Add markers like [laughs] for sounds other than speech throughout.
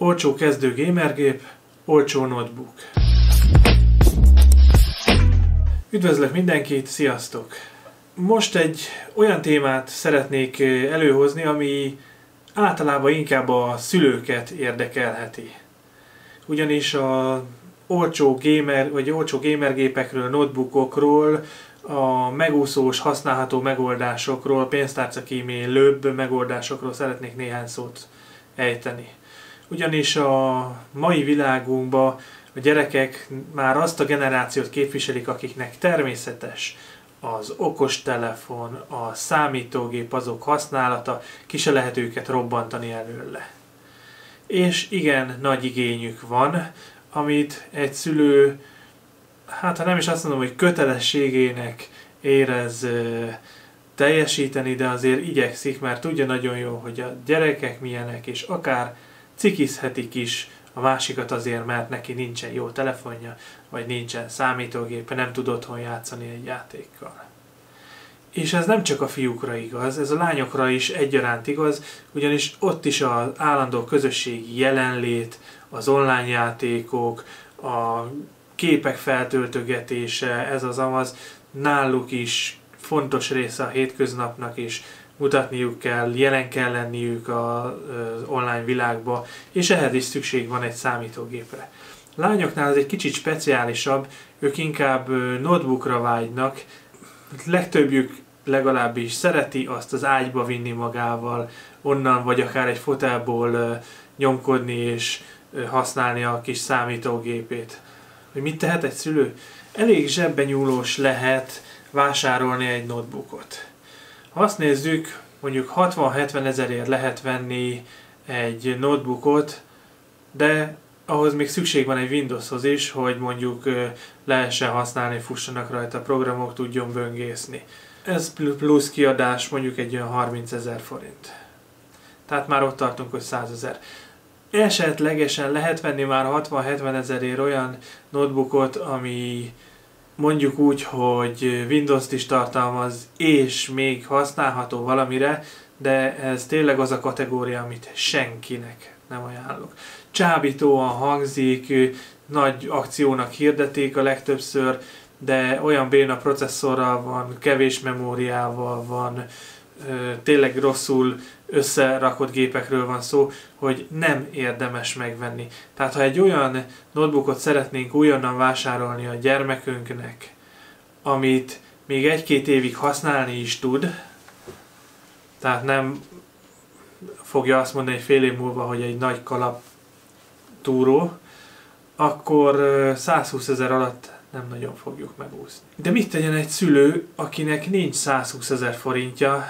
Olcsó kezdő gamergép, olcsó notebook. Üdvözlök mindenkit, sziasztok! Most egy olyan témát szeretnék előhozni, ami általában inkább a szülőket érdekelheti. Ugyanis a olcsó gamer, vagy olcsó gamergépekről, notebookokról, a megúszós, használható megoldásokról, pénztárca kímélőbb megoldásokról szeretnék néhány szót ejteni. Ugyanis a mai világunkban a gyerekek már azt a generációt képviselik, akiknek természetes az okostelefon, a számítógép, azok használata, ki se lehet őket robbantani előle. És igen, nagy igényük van, amit egy szülő, hát ha nem is azt mondom, hogy kötelességének érez teljesíteni, de azért igyekszik, mert tudja nagyon jó, hogy a gyerekek milyenek, és akár cikizhetik is a másikat azért, mert neki nincsen jó telefonja, vagy nincsen számítógépe, nem tud otthon játszani egy játékkal. És ez nem csak a fiúkra igaz, ez a lányokra is egyaránt igaz, ugyanis ott is az állandó közösségi jelenlét, az online játékok, a képek feltöltögetése, ez az amaz, náluk is fontos része a hétköznapnak is, mutatniuk kell, jelen kell lenniük az online világba, és ehhez is szükség van egy számítógépre. Lányoknál ez egy kicsit speciálisabb, ők inkább notebookra vágynak, legtöbbjük legalábbis szereti azt az ágyba vinni magával, onnan vagy akár egy fotelból nyomkodni és használni a kis számítógépét. Hogy mit tehet egy szülő? Elég zsebbenyúlós lehet vásárolni egy notebookot. Ha azt nézzük, mondjuk 60-70 ezerért lehet venni egy notebookot, de ahhoz még szükség van egy Windowshoz is, hogy mondjuk lehessen használni, fussanak rajta programok, tudjon böngészni. Ez plusz kiadás mondjuk egy olyan 30 ezer forint. Tehát már ott tartunk, hogy 100 ezer. Esetlegesen lehet venni már 60-70 ezerért olyan notebookot, ami mondjuk úgy, hogy Windows-t is tartalmaz, és még használható valamire, de ez tényleg az a kategória, amit senkinek nem ajánlok. Csábítóan hangzik, nagy akciónak hirdetik a legtöbbször, de olyan béna processzorral van, kevés memóriával van, tényleg rosszul összerakott gépekről van szó, hogy nem érdemes megvenni. Tehát ha egy olyan notebookot szeretnénk újonnan vásárolni a gyermekünknek, amit még egy-két évig használni is tud, tehát nem fogja azt mondani egy fél év múlva, hogy egy nagy kalap túró, akkor 120 ezer alatt nem nagyon fogjuk megúszni. De mit tegyen egy szülő, akinek nincs 120 ezer forintja,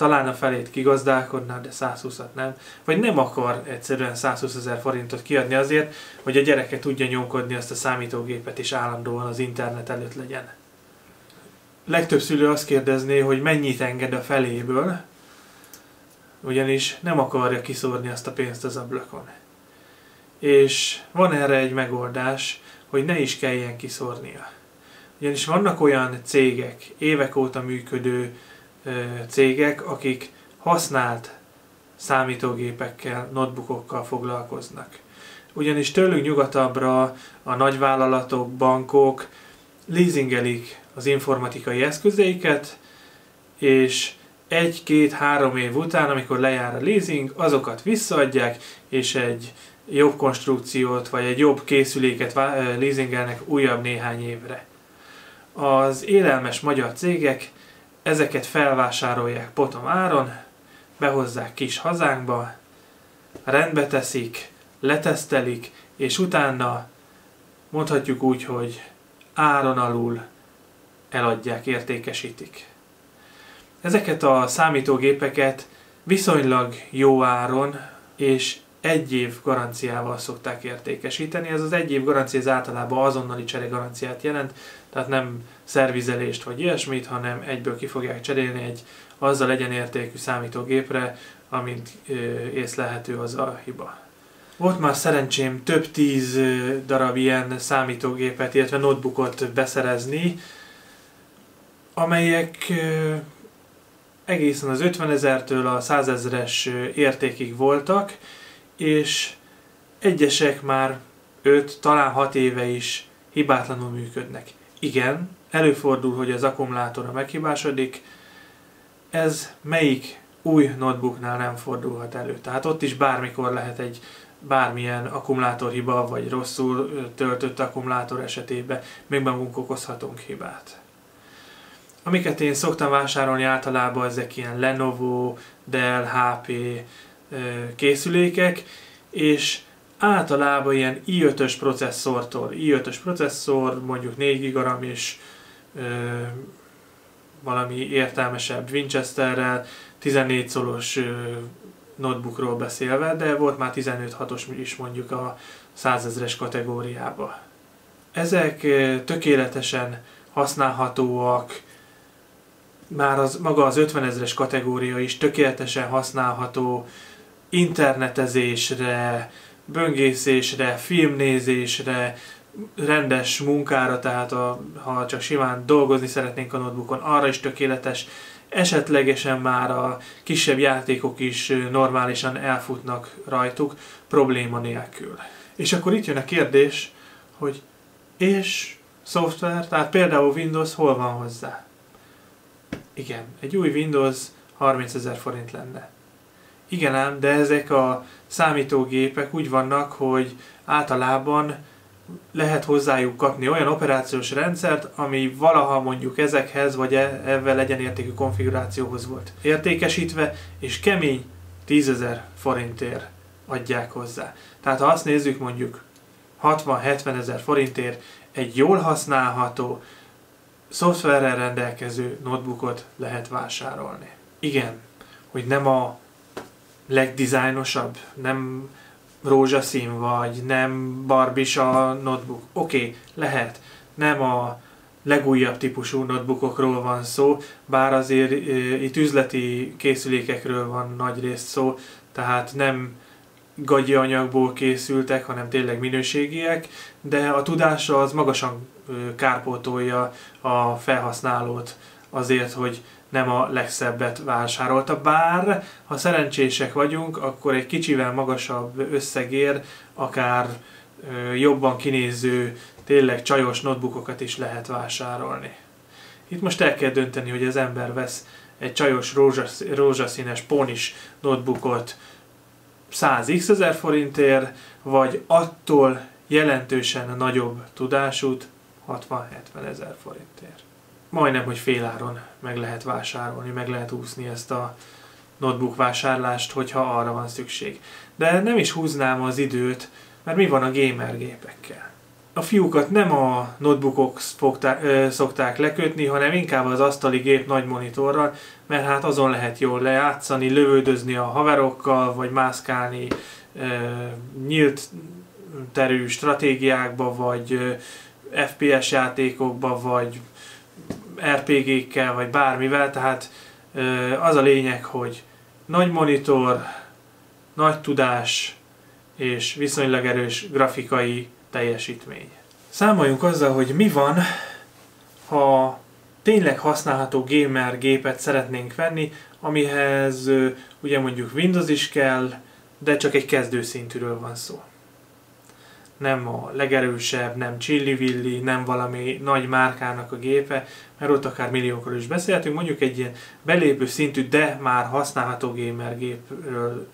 talán a felét kigazdálkodná, de 120-at nem, vagy nem akar egyszerűen 120 ezer forintot kiadni azért, hogy a gyereke tudja nyomkodni azt a számítógépet, és állandóan az internet előtt legyen. Legtöbb szülő azt kérdezné, hogy mennyit enged a feléből, ugyanis nem akarja kiszórni azt a pénzt az ablakon. És van erre egy megoldás, hogy ne is kelljen kiszórnia. Ugyanis vannak olyan cégek, évek óta működő cégek, akik használt számítógépekkel, notebookokkal foglalkoznak. Ugyanis tőlük nyugatabbra a nagyvállalatok, bankok leasingelik az informatikai eszközeiket, és egy-két-három év után, amikor lejár a leasing, azokat visszaadják, és egy jobb konstrukciót, vagy egy jobb készüléket leasingelnek újabb néhány évre. Az élelmes magyar cégek ezeket felvásárolják potom áron, behozzák kis hazánkba, rendbe teszik, letesztelik, és utána mondhatjuk úgy, hogy áron alul eladják, értékesítik. Ezeket a számítógépeket viszonylag jó áron és egy év garanciával szokták értékesíteni. Ez az egy év garancia az általában azonnali csere garanciát jelent, tehát nem szervizelést vagy ilyesmit, hanem egyből ki fogják cserélni egy azzal legyen értékű számítógépre, amint észlelhető az a hiba. Volt már szerencsém több tíz darab ilyen számítógépet, illetve notebookot beszerezni, amelyek egészen az 50 ezertől a 100 ezeres értékig voltak, és egyesek már 5, talán 6 éve is hibátlanul működnek. Igen, előfordul, hogy az akkumulátora meghibásodik, ez melyik új notebooknál nem fordulhat elő. Tehát ott is bármikor lehet egy bármilyen akkumulátorhiba, vagy rosszul töltött akkumulátor esetében még magunk okozhatunk hibát. Amiket én szoktam vásárolni általában ezek ilyen Lenovo, Dell, HP készülékek, és általában ilyen i5-ös processzortól, i5-ös processzor, mondjuk 4 GB és ö, valami értelmesebb Winchesterrel, 14 szolos ö, notebookról beszélve, de volt már 15-6-os is mondjuk a 100 ezres kategóriába. Ezek tökéletesen használhatóak, már az, maga az 50 ezres kategória is tökéletesen használható internetezésre, böngészésre, filmnézésre, rendes munkára, tehát a, ha csak simán dolgozni szeretnénk a notebookon, arra is tökéletes. Esetlegesen már a kisebb játékok is normálisan elfutnak rajtuk, probléma nélkül. És akkor itt jön a kérdés, hogy és szoftver, tehát például Windows hol van hozzá? Igen, egy új Windows 30 ezer forint lenne. Igen ám, de ezek a számítógépek úgy vannak, hogy általában lehet hozzájuk kapni olyan operációs rendszert, ami valaha mondjuk ezekhez vagy e- ezzel legyen értékű konfigurációhoz volt értékesítve, és kemény 10.000 forintért adják hozzá. Tehát ha azt nézzük mondjuk 60-70 ezer forintért egy jól használható, szoftverrel rendelkező notebookot lehet vásárolni. Igen, hogy nem a legdizájnosabb, nem rózsaszín vagy, nem barbis a notebook. Oké, okay, lehet. Nem a legújabb típusú notebookokról van szó, bár azért itt üzleti készülékekről van nagy részt szó, tehát nem gagyi anyagból készültek, hanem tényleg minőségiek, de a tudása az magasan kárpótolja a felhasználót azért, hogy nem a legszebbet vásárolta, bár ha szerencsések vagyunk, akkor egy kicsivel magasabb összegér, akár jobban kinéző, tényleg csajos notebookokat is lehet vásárolni. Itt most el kell dönteni, hogy az ember vesz egy csajos rózsasz, rózsaszínes ponis notebookot 100x ezer forintért, vagy attól jelentősen nagyobb tudásút 60-70 ezer forintért majdnem, hogy féláron meg lehet vásárolni, meg lehet úszni ezt a notebook vásárlást, hogyha arra van szükség. De nem is húznám az időt, mert mi van a gamer gépekkel? A fiúkat nem a notebookok fogták, ö, szokták lekötni, hanem inkább az asztali gép nagy monitorral, mert hát azon lehet jól lejátszani, lövődözni a haverokkal, vagy mászkálni ö, nyílt terű stratégiákba, vagy ö, FPS játékokba, vagy RPG-kkel, vagy bármivel, tehát az a lényeg, hogy nagy monitor, nagy tudás és viszonylag erős grafikai teljesítmény. Számoljunk azzal, hogy mi van, ha tényleg használható gamer gépet szeretnénk venni, amihez ugye mondjuk Windows is kell, de csak egy kezdőszintűről van szó nem a legerősebb, nem Chilli-Villi, nem valami nagy márkának a gépe, mert ott akár milliókról is beszélhetünk, mondjuk egy ilyen belépő szintű, de már használható gamer gépről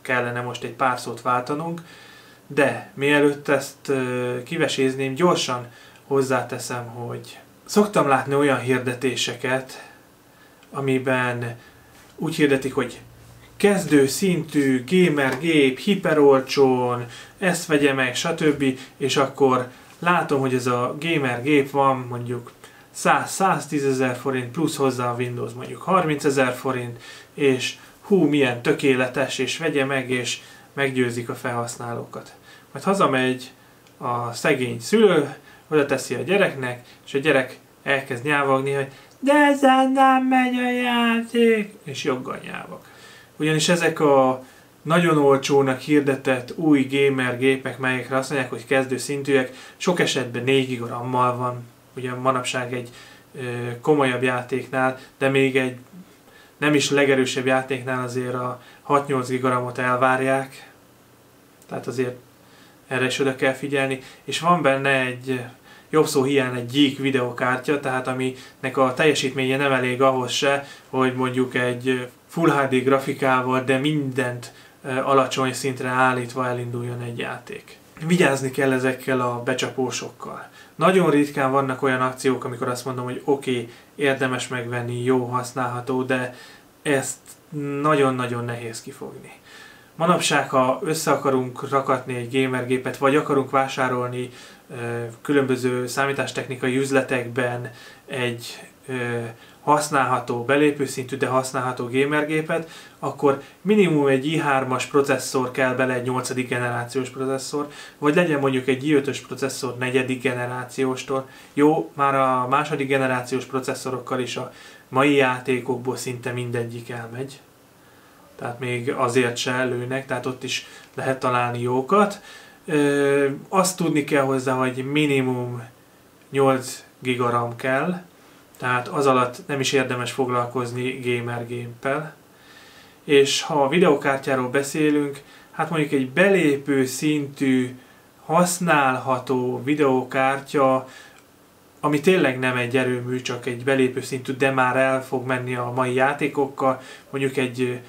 kellene most egy pár szót váltanunk, de mielőtt ezt kivesézném, gyorsan hozzáteszem, hogy szoktam látni olyan hirdetéseket, amiben úgy hirdetik, hogy kezdő szintű gamer gép, hiperolcsón, ezt vegye meg, stb. És akkor látom, hogy ez a gamer gép van mondjuk 100-110 ezer forint, plusz hozzá a Windows mondjuk 30 ezer forint, és hú, milyen tökéletes, és vegye meg, és meggyőzik a felhasználókat. Majd hazamegy a szegény szülő, oda teszi a gyereknek, és a gyerek elkezd nyávogni, hogy de ezen nem megy a játék, és joggal nyávog. Ugyanis ezek a nagyon olcsónak hirdetett új gamer gépek, melyekre azt mondják, hogy kezdő szintűek, sok esetben 4 GB RAM-mal van, ugye manapság egy ö, komolyabb játéknál, de még egy nem is legerősebb játéknál azért a 6-8 GB RAM-ot elvárják, tehát azért erre is oda kell figyelni, és van benne egy jobb szó hiány egy gyík videokártya, tehát aminek a teljesítménye nem elég ahhoz se, hogy mondjuk egy Full HD grafikával, de mindent alacsony szintre állítva elinduljon egy játék. Vigyázni kell ezekkel a becsapósokkal. Nagyon ritkán vannak olyan akciók, amikor azt mondom, hogy oké, okay, érdemes megvenni, jó, használható, de ezt nagyon-nagyon nehéz kifogni. Manapság, ha össze akarunk rakatni egy gamergépet, vagy akarunk vásárolni különböző számítástechnikai üzletekben egy használható, belépőszintű, de használható gamergépet, akkor minimum egy i3-as processzor kell bele, egy 8. generációs processzor, vagy legyen mondjuk egy i5-ös processzor 4. generációstól. Jó, már a második generációs processzorokkal is a mai játékokból szinte mindegyik elmegy. Tehát még azért se előnek, tehát ott is lehet találni jókat. Ö, azt tudni kell hozzá, hogy minimum 8 gigaram kell, tehát az alatt nem is érdemes foglalkozni gamer géppel. És ha a videokártyáról beszélünk, hát mondjuk egy belépő szintű, használható videokártya, ami tényleg nem egy erőmű, csak egy belépő szintű, de már el fog menni a mai játékokkal, mondjuk egy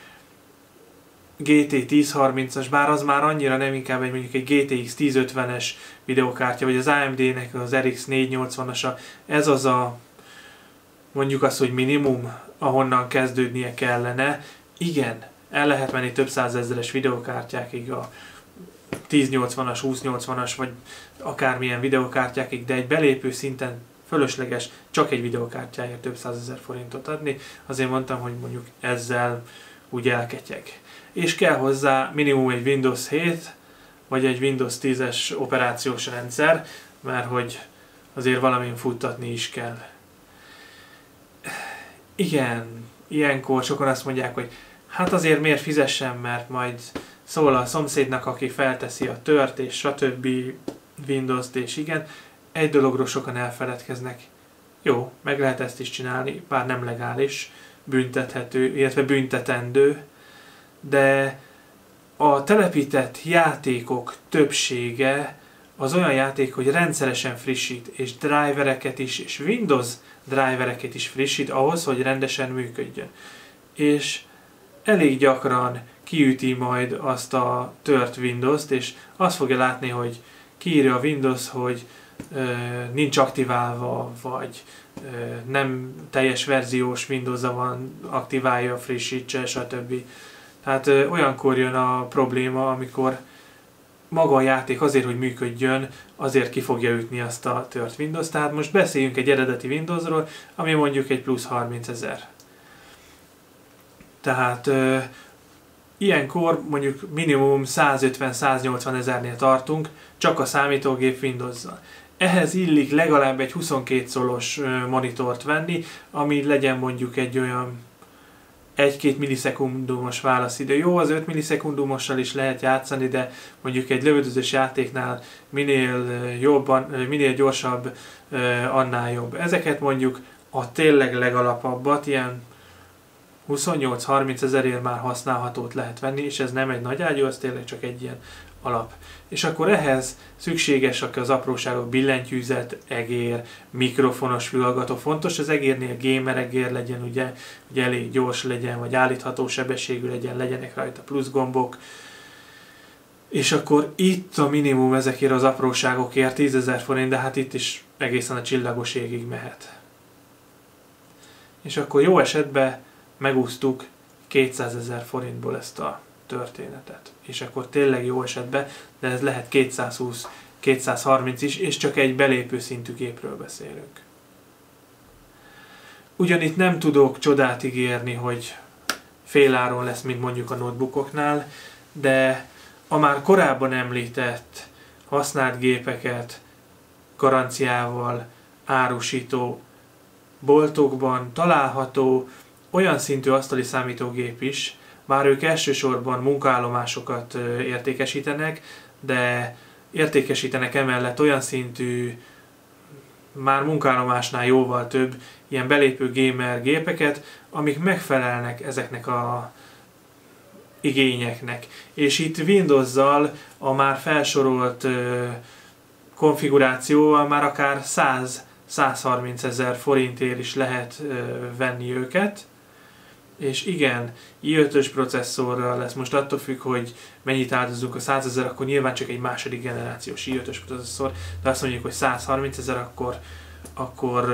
GT 1030-as, bár az már annyira nem inkább egy mondjuk egy GTX 1050-es videokártya, vagy az AMD-nek az RX 480-asa, ez az a mondjuk azt, hogy minimum, ahonnan kezdődnie kellene. Igen, el lehet menni több százezeres videokártyákig a 1080-as, 2080-as, vagy akármilyen videokártyákig, de egy belépő szinten fölösleges csak egy videokártyáért több százezer forintot adni. Azért mondtam, hogy mondjuk ezzel úgy elketyeg. És kell hozzá minimum egy Windows 7, vagy egy Windows 10-es operációs rendszer, mert hogy azért valamin futtatni is kell. Igen, ilyenkor sokan azt mondják, hogy hát azért miért fizessen, mert majd szól a szomszédnak, aki felteszi a tört, és stb. Windows-t, és igen, egy dologról sokan elfeledkeznek. Jó, meg lehet ezt is csinálni, bár nem legális, büntethető, illetve büntetendő, de a telepített játékok többsége az olyan játék, hogy rendszeresen frissít, és drivereket is, és Windows drivereket is frissít ahhoz, hogy rendesen működjön. És elég gyakran kiüti majd azt a tört Windows-t, és azt fogja látni, hogy kiírja a Windows, hogy ö, nincs aktiválva, vagy ö, nem teljes verziós windows van, aktiválja, frissítse, stb. Tehát ö, olyankor jön a probléma, amikor maga a játék azért, hogy működjön, azért ki fogja ütni azt a tört Windows. Tehát most beszéljünk egy eredeti Windowsról, ami mondjuk egy plusz 30 ezer. Tehát ö, ilyenkor mondjuk minimum 150-180 ezernél tartunk, csak a számítógép Windows-zal. Ehhez illik legalább egy 22 szolos monitort venni, ami legyen mondjuk egy olyan 1-2 millisekundumos válaszidő. Jó, az 5 millisekundumossal is lehet játszani, de mondjuk egy lövöldözős játéknál minél jobban, minél gyorsabb, annál jobb. Ezeket mondjuk a tényleg legalapabbat, ilyen 28-30 ezerért már használhatót lehet venni, és ez nem egy nagy ágyú, az tényleg csak egy ilyen alap. És akkor ehhez szükségesek az apróságok, billentyűzet, egér, mikrofonos fülhallgató. Fontos az egérnél gamer egér legyen, ugye, hogy elég gyors legyen, vagy állítható sebességű legyen, legyenek rajta plusz gombok. És akkor itt a minimum ezekért az apróságokért 10 ezer forint, de hát itt is egészen a csillagos égig mehet. És akkor jó esetben megúsztuk 200 ezer forintból ezt a történetet. És akkor tényleg jó esetben, de ez lehet 220, 230 is, és csak egy belépő szintű gépről beszélünk. Ugyanitt nem tudok csodát ígérni, hogy féláron lesz, mint mondjuk a notebookoknál, de a már korábban említett használt gépeket garanciával árusító boltokban található olyan szintű asztali számítógép is, bár ők elsősorban munkaállomásokat értékesítenek, de értékesítenek emellett olyan szintű, már munkállomásnál jóval több ilyen belépő gamer gépeket, amik megfelelnek ezeknek a igényeknek. És itt Windows-zal a már felsorolt konfigurációval már akár 100-130 ezer forintért is lehet venni őket. És igen, i5-ös processzorral lesz, most attól függ, hogy mennyit áldozunk a 100 ezer, akkor nyilván csak egy második generációs i5-ös processzor, de azt mondjuk, hogy 130 ezer, akkor, akkor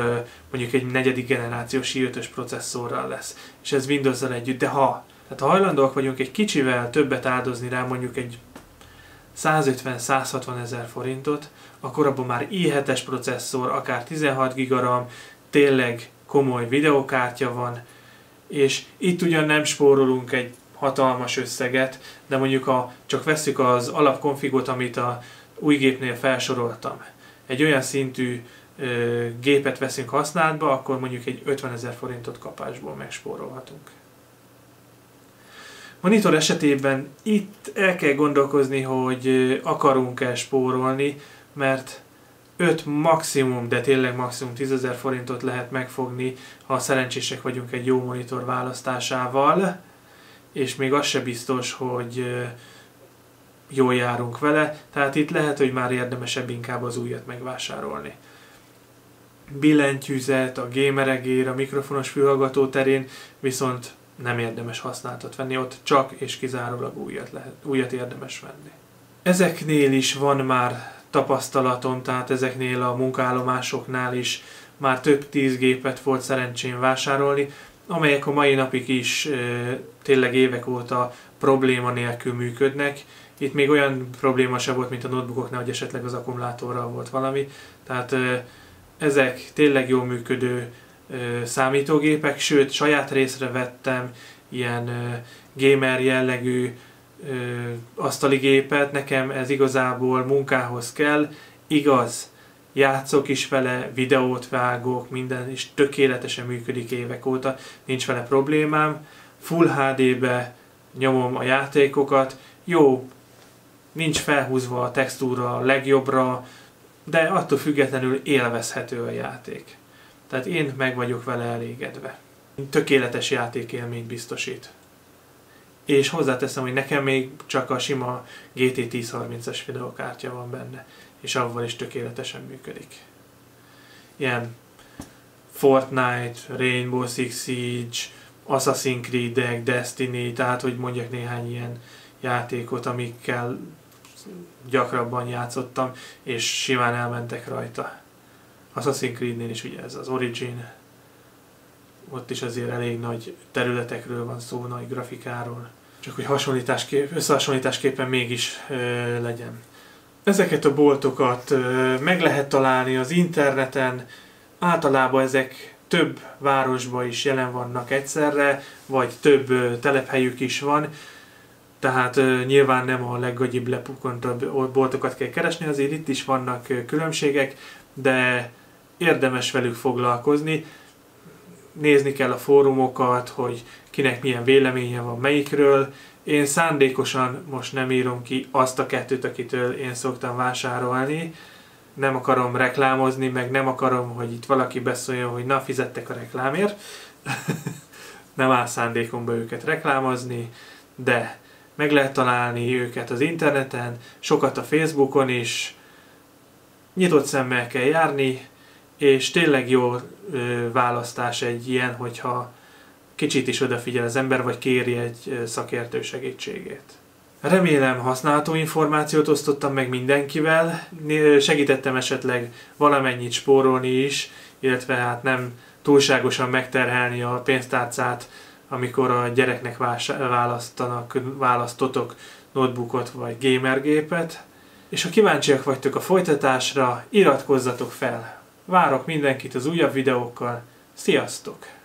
mondjuk egy negyedik generációs i5-ös processzorral lesz. És ez Windows-zal együtt, de ha, tehát ha hajlandóak vagyunk egy kicsivel többet áldozni rá, mondjuk egy 150-160 ezer forintot, akkor abban már i7-es processzor, akár 16 gigaram, tényleg komoly videokártya van, és itt ugyan nem spórolunk egy hatalmas összeget, de mondjuk a, csak veszük az alapkonfigot, amit a új gépnél felsoroltam. Egy olyan szintű ö, gépet veszünk használatba, akkor mondjuk egy 50 ezer forintot kapásból megspórolhatunk. Monitor esetében itt el kell gondolkozni, hogy akarunk-e spórolni, mert 5 maximum, de tényleg maximum 10 ezer forintot lehet megfogni, ha szerencsések vagyunk egy jó monitor választásával, és még az se biztos, hogy jól járunk vele, tehát itt lehet, hogy már érdemesebb inkább az újat megvásárolni. Billentyűzet, a gameregér, a mikrofonos fülhallgató terén viszont nem érdemes használatot venni, ott csak és kizárólag újat, lehet, újat érdemes venni. Ezeknél is van már tapasztalatom, tehát ezeknél a munkállomásoknál is már több tíz gépet volt szerencsém vásárolni, amelyek a mai napig is tényleg évek óta probléma nélkül működnek. Itt még olyan probléma sem volt, mint a notebookoknál, hogy esetleg az akkumulátorral volt valami. Tehát ezek tényleg jól működő számítógépek, sőt saját részre vettem ilyen gamer jellegű asztali gépet, nekem ez igazából munkához kell, igaz, játszok is vele, videót vágok, minden is tökéletesen működik évek óta, nincs vele problémám, Full HD-be nyomom a játékokat, jó, nincs felhúzva a textúra a legjobbra, de attól függetlenül élvezhető a játék. Tehát én meg vagyok vele elégedve. Tökéletes játékélményt biztosít és hozzáteszem, hogy nekem még csak a sima GT 1030-es videokártya van benne, és avval is tökéletesen működik. Ilyen Fortnite, Rainbow Six Siege, Assassin's Creed, Destiny, tehát hogy mondjak néhány ilyen játékot, amikkel gyakrabban játszottam, és simán elmentek rajta. Assassin's Creed-nél is ugye ez az Origin, ott is azért elég nagy területekről van szó, nagy grafikáról, csak hogy hasonlításkép, összehasonlításképpen mégis ö, legyen. Ezeket a boltokat ö, meg lehet találni az interneten, általában ezek több városban is jelen vannak egyszerre, vagy több ö, telephelyük is van, tehát ö, nyilván nem a leggagyibb, lepukontabb boltokat kell keresni, azért itt is vannak ö, különbségek, de érdemes velük foglalkozni nézni kell a fórumokat, hogy kinek milyen véleménye van melyikről. Én szándékosan most nem írom ki azt a kettőt, akitől én szoktam vásárolni. Nem akarom reklámozni, meg nem akarom, hogy itt valaki beszóljon, hogy na, fizettek a reklámért. [laughs] nem áll szándékomba őket reklámozni, de meg lehet találni őket az interneten, sokat a Facebookon is, nyitott szemmel kell járni, és tényleg jó választás egy ilyen, hogyha kicsit is odafigyel az ember, vagy kéri egy szakértő segítségét. Remélem használható információt osztottam meg mindenkivel, segítettem esetleg valamennyit spórolni is, illetve hát nem túlságosan megterhelni a pénztárcát, amikor a gyereknek választanak, választotok notebookot vagy gamergépet. És ha kíváncsiak vagytok a folytatásra, iratkozzatok fel! Várok mindenkit az újabb videókkal. Sziasztok!